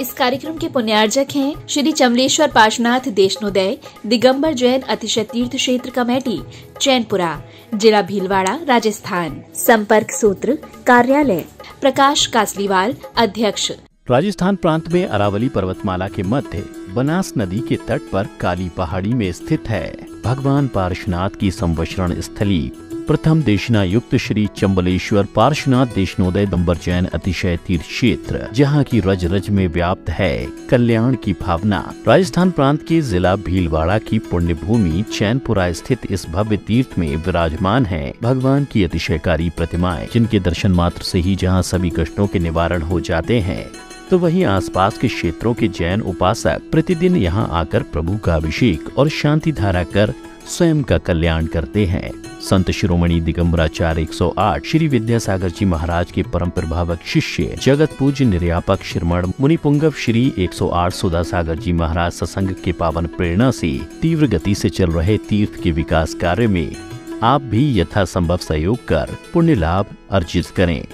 इस कार्यक्रम के पुण्यार्जक हैं श्री चमलेश्वर पार्शनाथ देशनोदय, दिगंबर जैन अतिशय तीर्थ क्षेत्र कमेटी, चैनपुरा, जिला भीलवाड़ा, राजस्थान। संपर्क सूत्र, कार्यालय। प्रकाश कासलीवाल, अध्यक्ष। राजस्थान प्रांत में अरावली पर्वतमाला के मध्य बनास नदी के तट पर काली पहाड़ी में स्थित है। भगवान पार्शनाथ की संवशरण स्थली प्रथम देशना युक्त श्री चंबलेश्वर पार्श्वनाथ देशनोदय दम्बर जैन अतिशय तीर्थ क्षेत्र, जहाँ की रज रज में व्याप्त है कल्याण की भावना। राजस्थान प्रांत के जिला भीलवाड़ा की पुण्य भूमि चैनपुरा स्थित इस भव्य तीर्थ में विराजमान है। भगवान की अतिशयकारी प्रतिमाएँ, जिनके दर्शन मात्र से ही जहाँ सभी कष्टों के निवारण हो जाते हैं। तो वहीं आसपास के क्षेत्रों के जैन उपासक प्रतिदिन यहाँ आकर प्रभु का अभिषेक और शांति धारा कर स्वयं का कल्याण करते हैं। संत शिरोमणि दिगम्बराचार्य 108 श्री विद्यासागर जी महाराज के परम प्रभावक शिष्य, जगत पूज्य निर्यापक श्रीमण मुनि पुंगव श्री 108 सुधा सागर जी महाराज सत्संग के पावन प्रेरणा से तीव्र गति से चल रहे तीर्थ के विकास कार्य में आप भी यथासंभव सहयोग कर पुण्य लाभ अर्जित करें।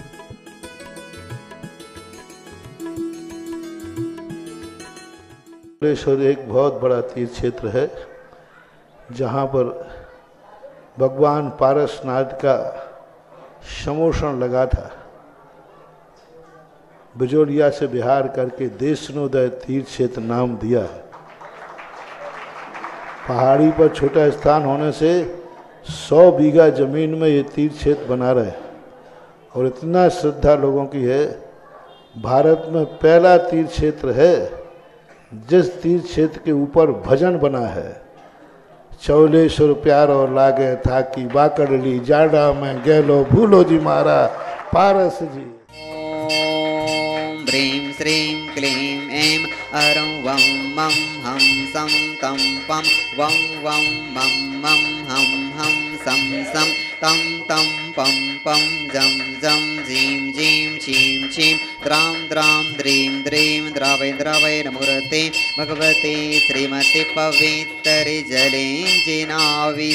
एक बहुत बड़ा तीर्थ क्षेत्र है। जहाँ पर भगवान पारसनाथ का समोषण लगा था। बिजोरिया से बिहार करके देशनोदय तीर्थ क्षेत्र नाम दिया है। पहाड़ी पर छोटा स्थान होने से सौ बीघा ज़मीन में ये तीर्थ क्षेत्र बना रहे और इतना श्रद्धा लोगों की है, भारत में पहला तीर्थ क्षेत्र है जिस तीर्थ क्षेत्र के ऊपर भजन बना है। चौलेश्वर प्यारो लागे था कि बाकड़ी जाडा में गेलो भूलो जी मारा, पारस जी। ब्रीम श्रीं क्लीं ऐं अरं वं मं हं सं तं पं, वं वं मं मं हं हं सं सं तं तं पं पं जं जं झीं झीं छीं छीं द्रां द्रां द्रीं द्रीं द्रावै द्रावै नमूर्ते भगवते श्रीमति पवित्रे जले जिनाविसिञ्च्यामिति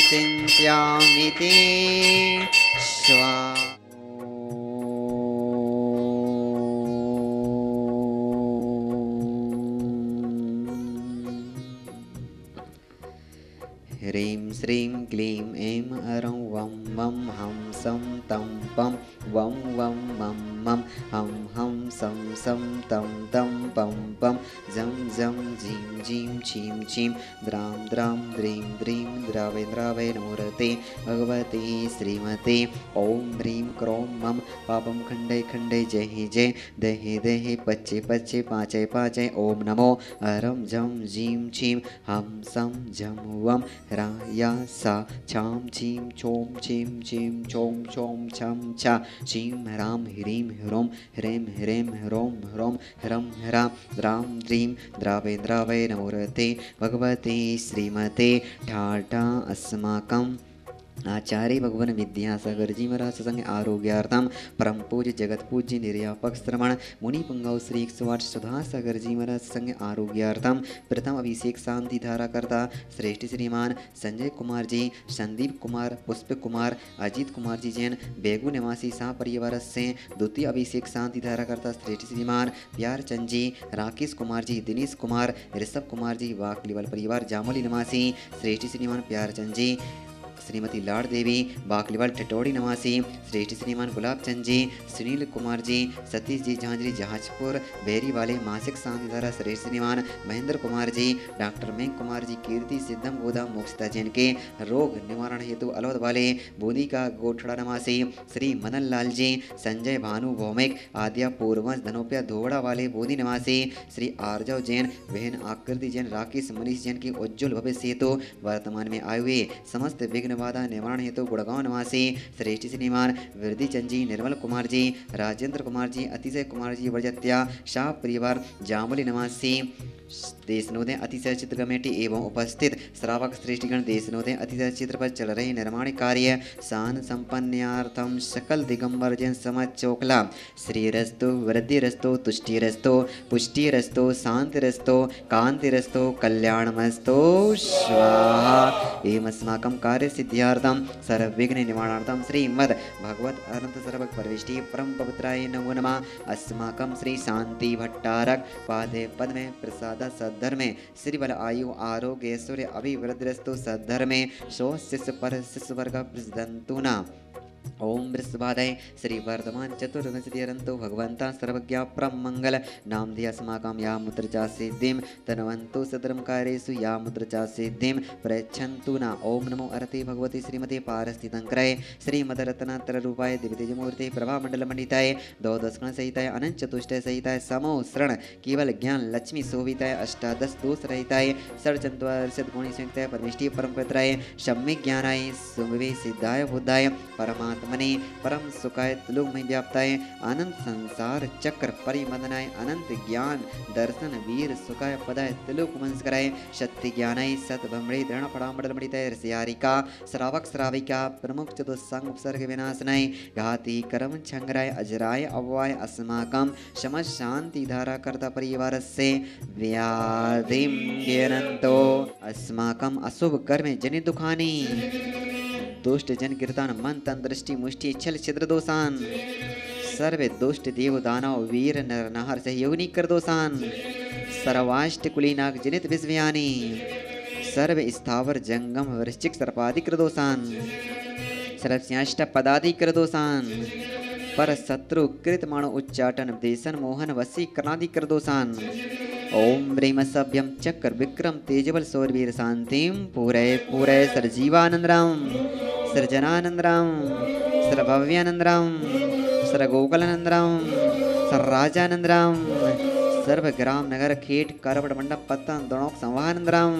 ह्रीं श्रीं क्लीं ऐं अरं वं वं हं सं तं पं वं वं मं मं हं हं सं तं तं पं पं जं जं झीं झीं छीं छीं द्रां द्रां द्रीं द्रीं द्रावै द्रावै नमोरते भगवते श्रीमते ॐ ह्रीं क्रों मं पापं खण्डै खण्डै जय जय दहे दहे पच्चे पच्चे पाचय पाचय ॐ नमो अरं जं जीं छीं हं सं झं वं राया सा चाम चीम, चोम चीम चीम चोम चोम चम चा, चीम राम, ह्रीम ह्रोम, ह्रेम ह्रेम ह्रोम ह्रोम, ह्रम ह्रा राम द्रीम, द्रावे द्रावे नमोरते भगवते श्रीमते ठाटा अस्माकं आचार्य भगवान विद्यासागर जी महाराज सत्संग आरोग्यार्थम परम पूज्य जगत पूज्य निर्यापक श्रवण, मुनि पुंगव श्री एक सौ आठ सुधा सागर जी महाराज सत्संग आरोग्यार्थम प्रथम अभिषेक शांति धारा करता श्रेष्ठ श्रीमान संजय कुमार जी, संदीप कुमार, पुष्प कुमार, अजीत कुमार जी जैन, बेगू निवासी शाह परिवार से द्वितीय अभिषेक शांति धारा करता श्रेष्ठ श्रीमान प्यार चंद जी, राकेश कुमार जी, दिनेश कुमार, ऋषभ कुमार जी, वाकलीवाल परिवार जामोली निवासी श्रेष्ठ श्रीमान प्यार चंद जी श्रीमती लाड़ देवी, बाकलीवाल टटोड़ी नवासी, श्रेष्ठ श्रीमान गुलाब चंद जी, सुनील कुमार जी, सतीश जी झांझरी जहाजपुर बेरी वाले मासिक शांतिधारा श्रेष्ठ श्रीमान महेंद्र कुमार जी, डॉक्टर मेंग कुमार जी, कीर्ति सिद्धम गोदा मोक्षता जैन के रोग निवारण हेतु अलौद वाले बोधी का गोठड़ा नवासी, श्री मनन लाल जी, संजय भानु भौमिक, आद्या पूर्वज धनोपिया धोवड़ा वाले बोधी निवासी, श्री आर्जव जैन, बहन आकृति जैन, राकेश मनीष जैन के उज्जवल भविष्य हेतु वर्तमान में आए हुए समस्त विघ्न बाधा निवारण हेतु गुड़गांव निवासी श्रेष्ठ श्रीमान वृद्धि चंद जी निर्मल कुमार जी राजेंद्र कुमार जी अतिशय कुमार जी वर्जत्या, शाह परिवार जामुली निवासी देशनोदय अतिशय चित्र कमेटी एवं उपस्थित श्रावक श्रेष्ठगण देशनोदय अतिशय चित्र पर चल रहे निर्माण कार्य सान संपन्नार्थम सकल दिगंबर जन समझ चोकला। श्री रस्तो वृद्धि रस्तो तुष्टि रस्तो पुष्टि रस्तो शांति रस्तो कांति रस्तो कल्याणमस्तो। स्वाहा। एवं अस्माकं कार्य सिद्धि सर्विघ्न सर्वविघ्न निवारणार्थम श्रीमद् सर्व परविष्टि परम पवित्राय नमो नमः। अस्माकं श्री शांति भट्टारक पादे पद्मे प्रसाद सद्धर्मे। श्रीबल आयु आरोग्य सूर्य अभिवृद्रस्तु सद्धर्मे। शो शिष्य पर शिष्य वर्ग न ओम वृषभादय श्री वर्धमान चतुर्विंशतिरंतो भगवंता सर्वज्ञा परम मंगल नाम दिया अस्माकं या मुद्रचा सिद्धिं। तनवन्तु सदर्मकारेषु या मुद्रचा सिद्धिं। प्रयच्छन्तु न। ओम नमो अरते भगवती श्रीमते पारस्थितङ्कराय। श्रीमदरत्नात्ररूपाय दिव्यतेजमूर्ते प्रभामण्डलमण्डिताय। द्वादशगण सहिताय अनंत चतुष्टय सहिताय केवल ज्ञान लक्ष्मी शोभिताय अष्टादश दोष रहिताय परमेष्टि परम पवित्राय सम्यक ज्ञानाय सिद्धाय बुद्धाय। परमात्मा आत्मने परम सुखाय तुलुमय व्याप्ताय अनंत संसार चक्र परिमदनाय, अनंत ज्ञान दर्शन वीर सुखाय पदाय तुलुक मंस्कराय शक्ति ज्ञानाय सत भ्रमणे दृढ़ पड़ामडल मणिताय रसियारिका श्रावक श्राविका, प्रमुख चतुस्संग उपसर्ग विनाशनाय, घाति कर्म छंगराय, अजराय अव्वाय अस्माकम शम शांति धारा कर्ता परिवार से व्याधिम अस्माकम अशुभ कर्म जनि दुखानी दुष्ट जन कीर्तन मन तन दृष्टि मुष्टि छल छिद्र दोषान सर्वे दुष्ट देव दानव वीर नर नहर सहयोगनी कर दोषान सर्वाष्ट कुलीनाग जनित विस्व्यानी सर्व स्थावर जंगम वृश्चिक सर्पाधिक दोषान सर्वस्याष्ट पदाधिक दोषान पर शत्रु कृत माणो उच्चाटन देशन मोहन वसी कर्णाधिक दोषान ओम ब्रह्म सभ्यम चक्र विक्रम तेजबल सौरवीर शांतिम। पूरे पूरे सरजीवानंदराम खेट करवट मंडप पत्तन दोनों संवानंदराम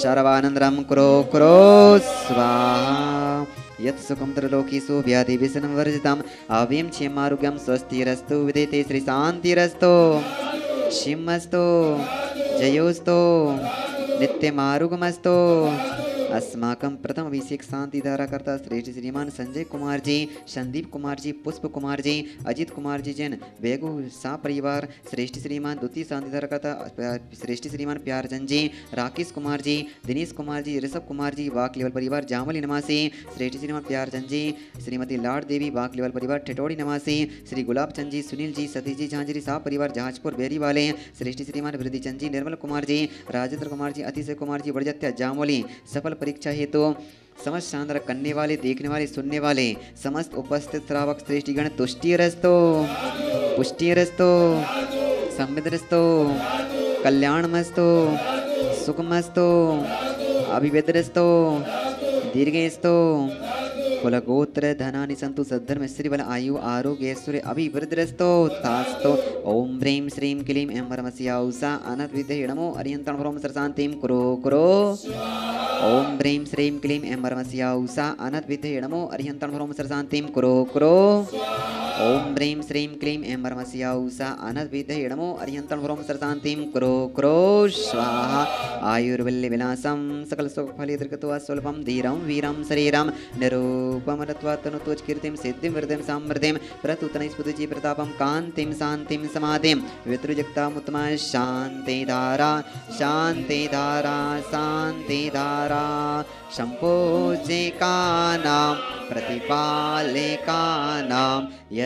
सर्वानंदराम क्रो क्रो स्वाहा। यत् सुखं त्रिलोकीसु व्याधिविसनं वर्जितम् अव्यं क्षेमारोग्यं स्वस्तिरस्तु विदेते श्रीशान्तिरस्तु शिमस्तो जयोस्तो नित्यमारुगमस्तो अस्माकं प्रथम अभिषेक शांति धारा करता श्रेष्ठ श्रीमान संजय कुमार जी संदीप कुमार जी पुष्प कुमार जी अजित कुमार जी जैन बेगू सा परिवार, श्रेष्ठ श्रीमान द्वितीय शांति धारा करता श्रेष्ठ श्रीमान प्यारचंद जी राकेश कुमार जी दिनेश कुमार जी ऋषभ कुमार जी वाक लेवल परिवार जामली नमासी श्रेष्ठ श्रीमान प्यारचंद जी श्रीमती लाड देवी, वाक लेवल परिवार ठिठौड़ी नमासी श्री गुलाब चंद जी सुनील जी सतीश जी झांझरी, सा परिवार जहाजपुर बेरी वाले श्रेष्ठ श्रीमान वृद्धि चंद जी निर्मल कुमार जी राजेंद्र कुमार जी अतिशय कुमार जी बड़जत्या जामोली, सफल परीक्षा हेतु समस्त शानदार करने वाले, देखने वाले, सुनने वाले, समस्त उपस्थित श्रावक श्रेष्ठ गण तुष्टि रस्तो पुष्टि रस्तो समृद्ध रस्तो कल्याण मस्तो सुख मस्तो अभिवेद रस्तो दीर्घस्तो, कुलगोत्र धनानि सन्तु सद्धर्म श्रीबल आयु आरोग्य ऐश्वर्य अभिवृद्धिरस्तो, तास्तो, ओम ह्रीं श्रीं क्लीं ऐं परमस्या उषा अनत विद्ये नमो, अरियन्तं भ्रोम सरसान्तिं कुरो कुरो। ओम ह्रीं श्रीं क्लीं ऐं परमस्या उषा अनत विद्ये नमो अरियन्तं भ्रोम सरसान्तिं कुरो कुरो ओम ह्रीं श्रीं क्लीं ऐं परमस्या उषा अनत विद्ये नमो अरियन्तं भ्रोम सरसान्तिं कुरो कुरो स्वाहा आयुर्वल्य विलासं सकल सुख फलितृकत्वा स्वल्पं धीरं वीरं शरीरं निरू रूपमरत्वात्तनुतोच कीर्तिं सिद्धिं वृद्धिं सामृद्धिं प्रतुतनैस्फुतिजि प्रतापं कान्तिं शान्तिं समाधिं वितृजक्तामुत्तमा शान्तिधारा शान्तिधारा शान्तिधारा सम्पूजिकानां प्रतिपालिकानां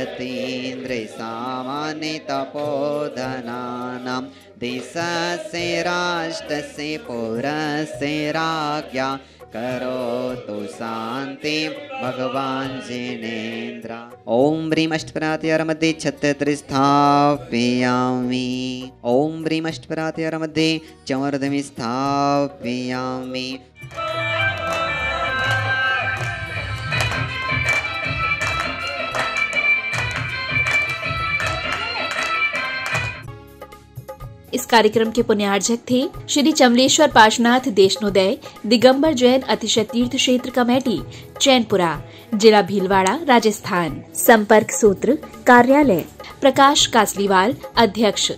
यतीन्द्रसामान्यतपोधनानां देशस्य राष्ट्रस्य पुरस्य राज्ञा करोतु शांति भगवान जिनेन्द्र। ओम ह्रीम अष्टपरात्यार मध्ये छत्तत्रिस्थापयामि ओम ह्रीम अष्टपरात्यार मध्ये चमर्दमि स्थापयामि इस कार्यक्रम के पुण्यार्जक थे श्री चमलेश्वर पार्शनाथ देशनोदय, दिगंबर जैन अतिशय तीर्थ क्षेत्र कमेटी, चैनपुरा, जिला भीलवाड़ा, राजस्थान। संपर्क सूत्र, कार्यालय, प्रकाश कासलीवाल, अध्यक्ष।